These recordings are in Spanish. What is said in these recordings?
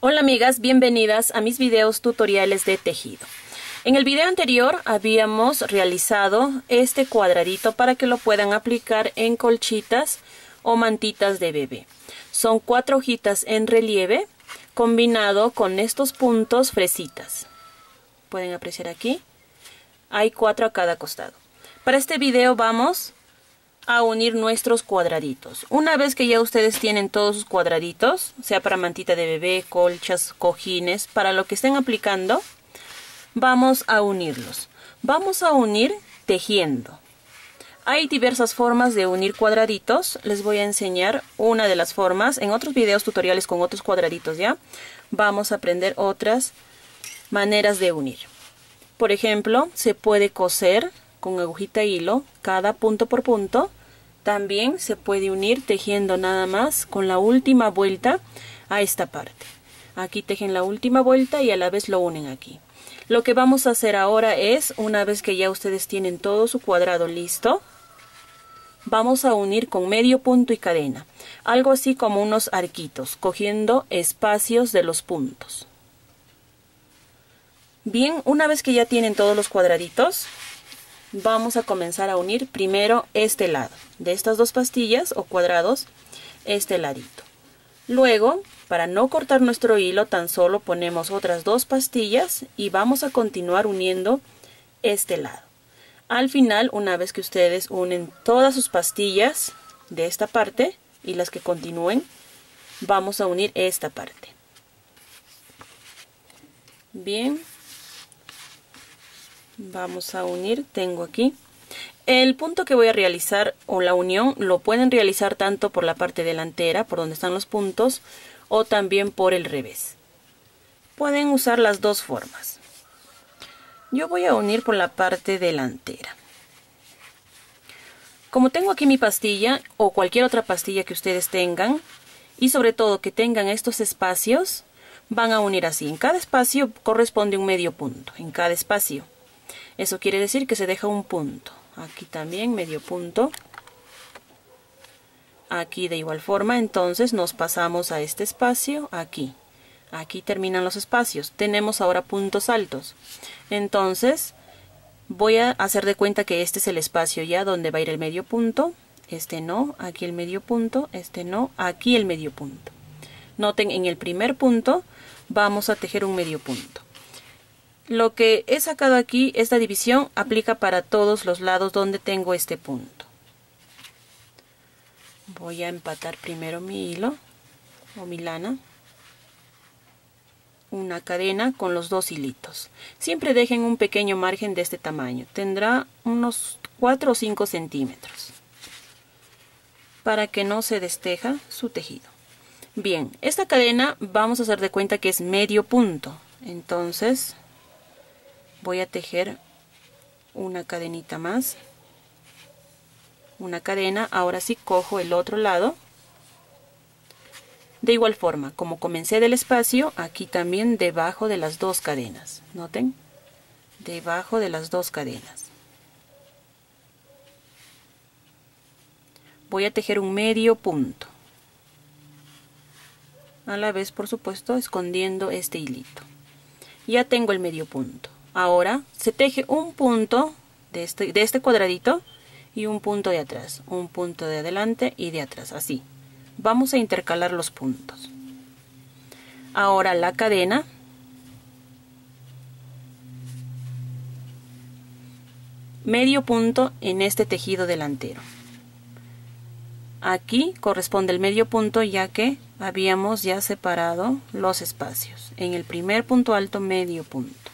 Hola amigas, bienvenidas a mis videos tutoriales de tejido. En el video anterior habíamos realizado este cuadradito para que lo puedan aplicar en colchitas o mantitas de bebé. Son cuatro hojitas en relieve combinado con estos puntos fresitas. Pueden apreciar aquí. Hay cuatro a cada costado. Para este video vamos a unir nuestros cuadraditos. Una vez que ya ustedes tienen todos sus cuadraditos, sea para mantita de bebé, colchas, cojines, para lo que estén aplicando, vamos a unirlos. Vamos a unir tejiendo. Hay diversas formas de unir cuadraditos. Les voy a enseñar una de las formas. En otros videos tutoriales con otros cuadraditos ya, vamos a aprender otras maneras de unir. Por ejemplo, se puede coser con agujita hilo cada punto por punto también se puede unir tejiendo nada más con la última vuelta a esta parte. Aquí tejen la última vuelta y a la vez lo unen aquí. Lo que vamos a hacer ahora es, una vez que ya ustedes tienen todo su cuadrado listo, vamos a unir con medio punto y cadena. Algo así como unos arquitos, cogiendo espacios de los puntos. Bien, una vez que ya tienen todos los cuadraditos, vamos a comenzar a unir primero este lado de estas dos pastillas o cuadrados este ladito. Luego para no cortar nuestro hilo tan solo ponemos otras dos pastillas y vamos a continuar uniendo este lado. Al final una vez que ustedes unen todas sus pastillas de esta parte y las que continúen vamos a unir esta parte. Bien vamos a unir tengo aquí. El punto que voy a realizar o la unión lo pueden realizar tanto por la parte delantera por donde están los puntos o también por el revés. Pueden usar las dos formas. Yo voy a unir por la parte delantera. Como tengo aquí mi pastilla o cualquier otra pastilla que ustedes tengan y sobre todo que tengan estos espacios van a unir así. En cada espacio corresponde un medio punto en cada espacio eso quiere decir que se deja un punto. Aquí también medio punto. Aquí de igual forma, entonces nos pasamos a este espacio, aquí. Aquí terminan los espacios. Tenemos ahora puntos altos. Entonces, voy a hacer de cuenta que este es el espacio ya donde va a ir el medio punto. Este no, aquí el medio punto, este no, aquí el medio punto. Noten, en el primer punto vamos a tejer un medio punto. Lo que he sacado aquí, esta división, aplica para todos los lados donde tengo este punto. Voy a empatar primero mi hilo o mi lana. Una cadena con los dos hilitos. Siempre dejen un pequeño margen de este tamaño. Tendrá unos 4 o 5 centímetros. Para que no se desteja su tejido. Bien, esta cadena vamos a hacer de cuenta que es medio punto. Entonces voy a tejer una cadenita más una cadena ahora sí cojo el otro lado. De igual forma como comencé del espacio aquí también debajo de las dos cadenas noten debajo de las dos cadenas. Voy a tejer un medio punto. A la vez por supuesto escondiendo este hilito. Ya tengo el medio punto Ahora se teje un punto de este, de este cuadradito y un punto de atrás, un punto de adelante y de atrás, así. Vamos a intercalar los puntos. Ahora la cadena. Medio punto en este tejido delantero. Aquí corresponde el medio punto ya que habíamos ya separado los espacios. En el primer punto alto, medio punto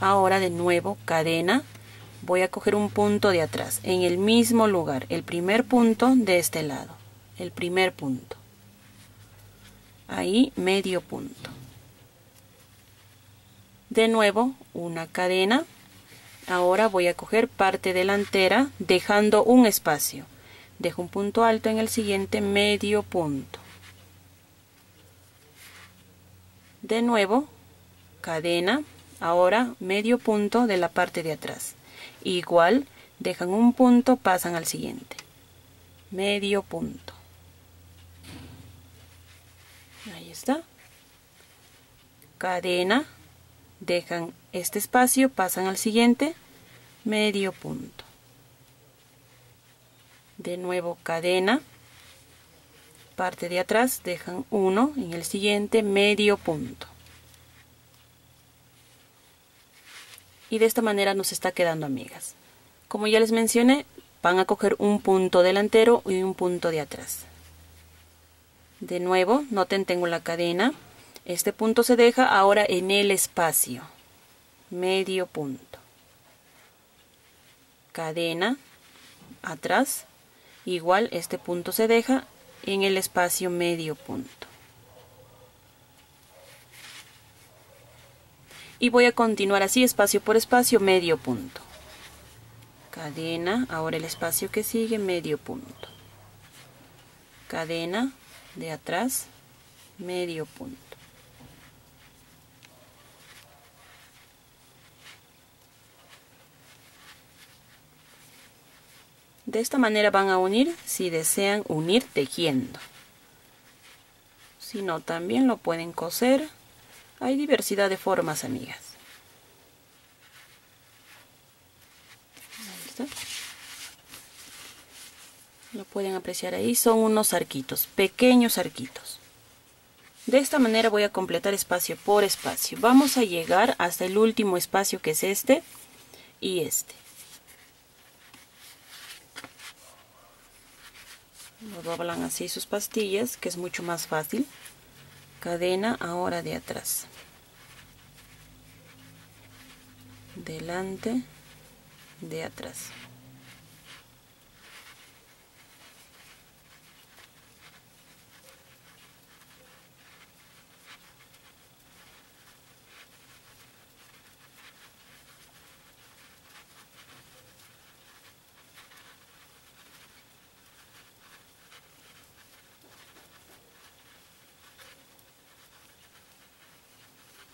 ahora de nuevo cadena. Voy a coger un punto de atrás en el mismo lugar el primer punto de este lado el primer punto. Ahí medio punto. De nuevo una cadena. Ahora voy a coger parte delantera dejando un espacio. Dejo un punto alto en el siguiente medio punto. De nuevo cadena ahora medio punto de la parte de atrás. Igual dejan un punto pasan al siguiente. Medio punto. Ahí está. Cadena dejan este espacio pasan al siguiente. Medio punto. De nuevo cadena. Parte de atrás dejan uno. En el siguiente medio punto y de esta manera nos está quedando amigas. Como ya les mencioné van a coger un punto delantero y un punto de atrás. De nuevo noten tengo la cadena. Este punto se deja ahora en el espacio. Medio punto. Cadena atrás. Igual este punto se deja en el espacio medio punto y voy a continuar así espacio por espacio medio punto. Cadena ahora el espacio que sigue medio punto. Cadena de atrás medio punto. De esta manera van a unir si desean unir tejiendo. Si no también lo pueden coser hay diversidad de formas amigas. Lo pueden apreciar ahí. Son unos arquitos pequeños arquitos. De esta manera voy a completar espacio por espacio. Vamos a llegar hasta el último espacio que es este y este. Lo doblan así sus pastillas que es mucho más fácil cadena ahora de atrás. Delante de atrás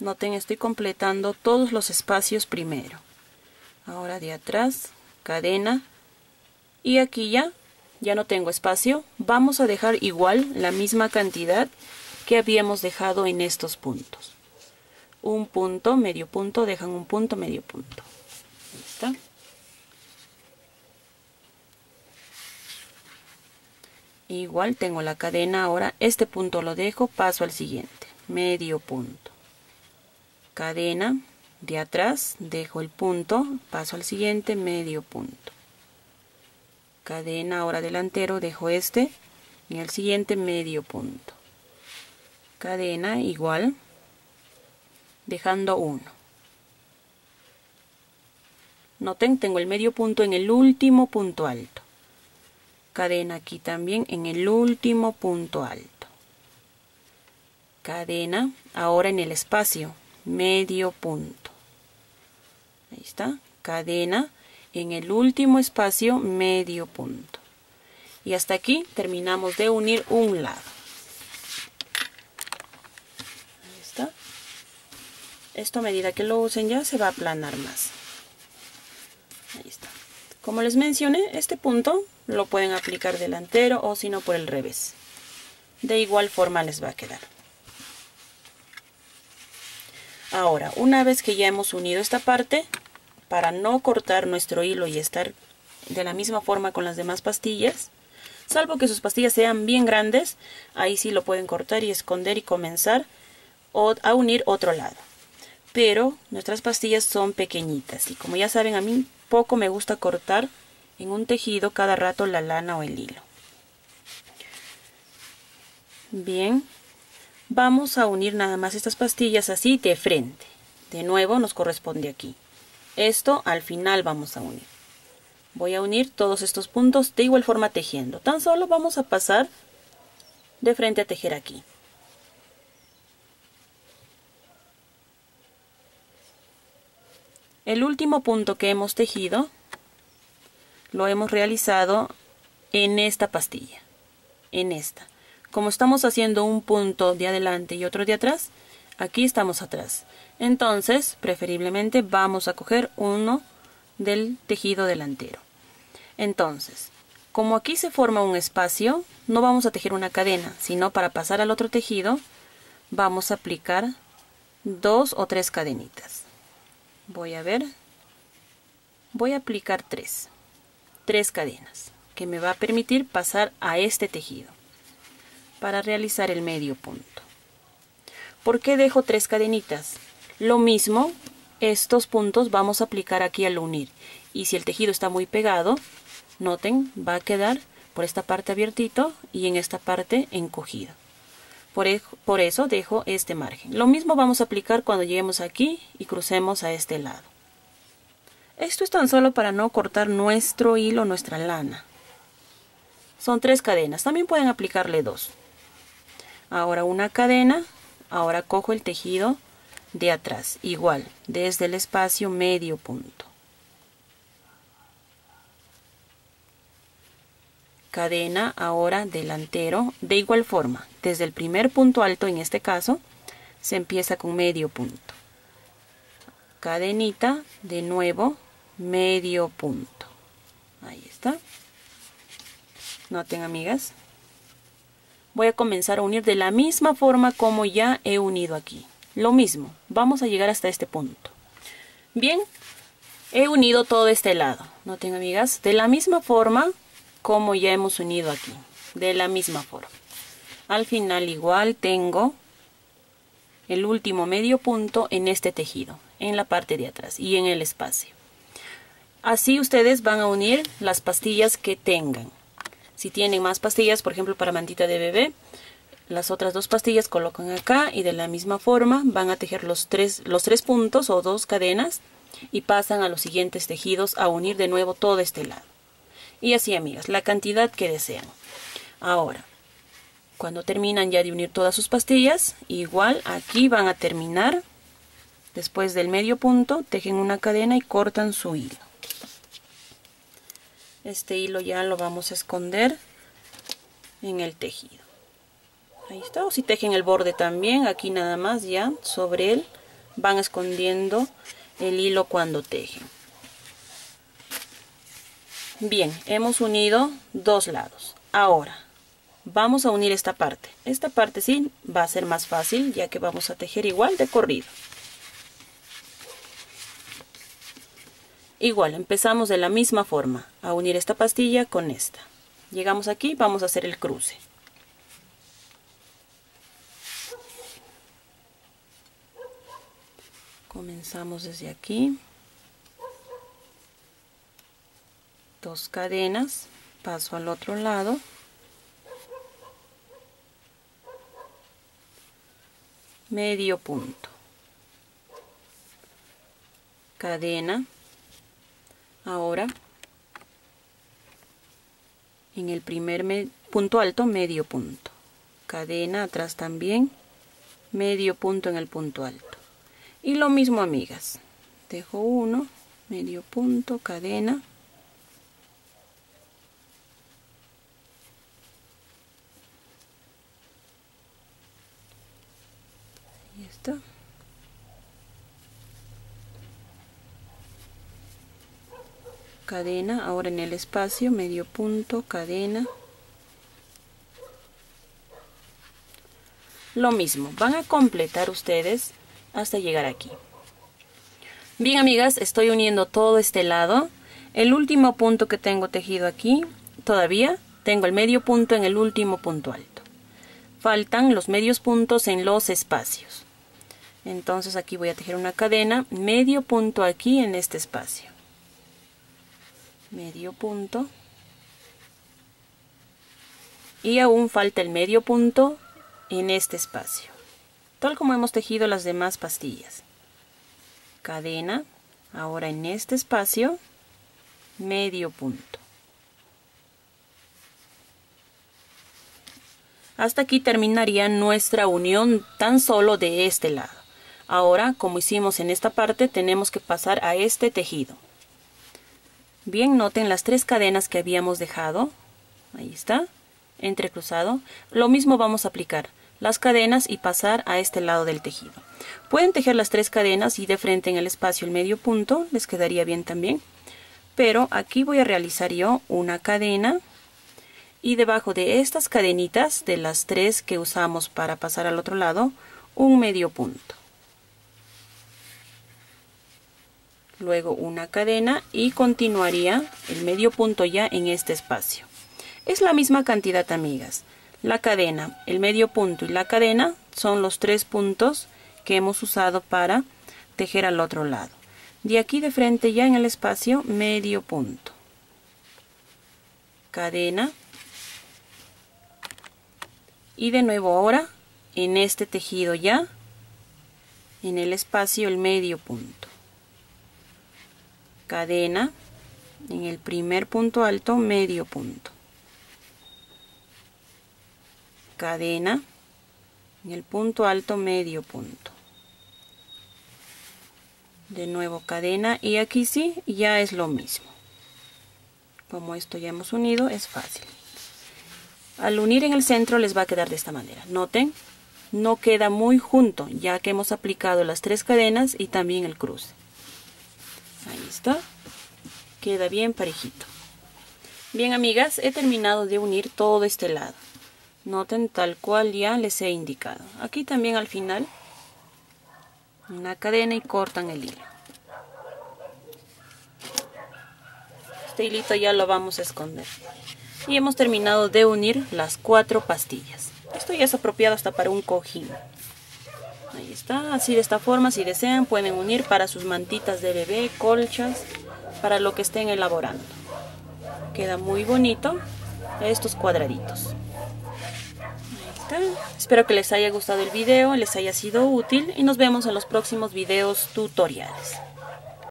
Noten, estoy completando todos los espacios primero. Ahora de atrás, cadena. Y aquí ya, ya no tengo espacio. Vamos a dejar igual la misma cantidad que habíamos dejado en estos puntos. Un punto, medio punto, dejan un punto, medio punto. Está. Igual tengo la cadena ahora, este punto lo dejo, paso al siguiente, medio punto cadena de atrás dejo el punto paso al siguiente medio punto. Cadena ahora delantero dejo este en el siguiente medio punto. Cadena igual dejando uno. Noten tengo el medio punto en el último punto alto. Cadena aquí también en el último punto alto. Cadena ahora en el espacio medio punto. Ahí está cadena en el último espacio medio punto. Y hasta aquí terminamos de unir un lado. Ahí está. Esto a medida que lo usen ya se va a aplanar más. Como les mencioné este punto lo pueden aplicar delantero o si no por el revés. De igual forma les va a quedar Ahora, una vez que ya hemos unido esta parte, para no cortar nuestro hilo y estar de la misma forma con las demás pastillas, salvo que sus pastillas sean bien grandes, ahí sí lo pueden cortar y esconder y comenzar a unir otro lado. Pero nuestras pastillas son pequeñitas y como ya saben a mí poco me gusta cortar en un tejido cada rato la lana o el hilo. Bien, vamos a unir nada más estas pastillas así de frente. De nuevo nos corresponde aquí. Esto al final vamos a unir. Voy a unir todos estos puntos de igual forma tejiendo. Tan solo vamos a pasar de frente a tejer aquí. El último punto que hemos tejido lo hemos realizado en esta pastilla en esta como estamos haciendo un punto de adelante y otro de atrás, aquí estamos atrás. Entonces, preferiblemente vamos a coger uno del tejido delantero. Entonces, como aquí se forma un espacio, no vamos a tejer una cadena, sino para pasar al otro tejido, vamos a aplicar dos o tres cadenitas voy a ver voy a aplicar tres tres cadenas que me va a permitir pasar a este tejido para realizar el medio punto. ¿por qué dejo tres cadenitas? lo mismo estos puntos vamos a aplicar aquí al unir. Y si el tejido está muy pegado noten va a quedar por esta parte abiertito y en esta parte encogido. Por, por eso dejo este margen. Lo mismo vamos a aplicar cuando lleguemos aquí y crucemos a este lado. Esto es tan solo para no cortar nuestro hilo nuestra lana. Son tres cadenas. También pueden aplicarle dos ahora una cadena ahora cojo el tejido de atrás igual desde el espacio medio punto. Cadena ahora delantero de igual forma desde el primer punto alto en este caso se empieza con medio punto. Cadenita de nuevo medio punto. Ahí está. Noten amigas voy a comenzar a unir de la misma forma como ya he unido aquí. Lo mismo vamos a llegar hasta este punto. Bien he unido todo este lado noten amigas de la misma forma como ya hemos unido aquí de la misma forma. Al final igual tengo el último medio punto en este tejido en la parte de atrás y en el espacio. Así ustedes van a unir las pastillas que tengan si tienen más pastillas por ejemplo para mantita de bebé las otras dos pastillas colocan acá y de la misma forma van a tejer los tres, los tres puntos o dos cadenas y pasan a los siguientes tejidos a unir de nuevo todo este lado. Y así amigas la cantidad que desean. Ahora cuando terminan ya de unir todas sus pastillas igual aquí van a terminar. Después del medio punto tejen una cadena y cortan su hilo este hilo ya lo vamos a esconder en el tejido ahí está o si tejen el borde también aquí nada más ya sobre él van escondiendo el hilo cuando tejen Bien, hemos unido dos lados. Ahora, vamos a unir esta parte. Esta parte sí va a ser más fácil ya que vamos a tejer igual de corrido. Igual, empezamos de la misma forma a unir esta pastilla con esta. Llegamos aquí, vamos a hacer el cruce. Comenzamos desde aquí. dos cadenas paso al otro lado medio punto cadena ahora en el primer punto alto medio punto. Cadena atrás también medio punto en el punto alto. Y lo mismo amigas. Dejo uno medio punto cadena cadena ahora en el espacio medio punto cadena. Lo mismo van a completar ustedes hasta llegar aquí. Bien amigas estoy uniendo todo este lado. El último punto que tengo tejido aquí todavía tengo el medio punto en el último punto alto. Faltan los medios puntos en los espacios. Entonces aquí voy a tejer una cadena medio punto aquí en este espacio medio punto. Y aún falta el medio punto en este espacio tal como hemos tejido las demás pastillas. Cadena ahora en este espacio medio punto. Hasta aquí terminaría nuestra unión tan solo de este lado. Ahora como hicimos en esta parte tenemos que pasar a este tejido Bien, noten las tres cadenas que habíamos dejado. Ahí está, entrecruzado. Lo mismo vamos a aplicar las cadenas y pasar a este lado del tejido. Pueden tejer las tres cadenas y de frente en el espacio el medio punto, les quedaría bien también. Pero aquí voy a realizar yo una cadena y debajo de estas cadenitas de las tres que usamos para pasar al otro lado un medio punto luego una cadena y continuaría el medio punto ya en este espacio. Es la misma cantidad amigas. La cadena el medio punto y la cadena son los tres puntos que hemos usado para tejer al otro lado. De aquí de frente ya en el espacio medio punto. Cadena. Y de nuevo ahora en este tejido ya en el espacio el medio punto cadena en el primer punto alto medio punto cadena en el punto alto medio punto de nuevo cadena y aquí sí ya es lo mismo como esto ya hemos unido es fácil al unir en el centro les va a quedar de esta manera. Noten, no queda muy junto ya que hemos aplicado las tres cadenas y también el cruce. Ahí está. Queda bien parejito. Bien amigas, he terminado de unir todo este lado. Noten tal cual ya les he indicado. Aquí también al final una cadena y cortan el hilo. Este hilito ya lo vamos a esconder y hemos terminado de unir las cuatro pastillas esto ya es apropiado hasta para un cojín ahí está, así de esta forma si desean pueden unir para sus mantitas de bebé, colchas para lo que estén elaborando. Queda muy bonito estos cuadraditos. Ahí está. espero que les haya gustado el video, les haya sido útil y nos vemos en los próximos videos tutoriales